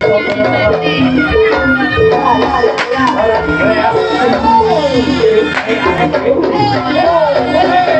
¡Vaya, vaya, vaya! ¡Vaya, vaya, vaya! ¡Vaya, vaya, vaya!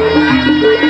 Thank you.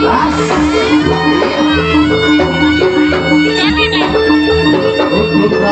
Yes.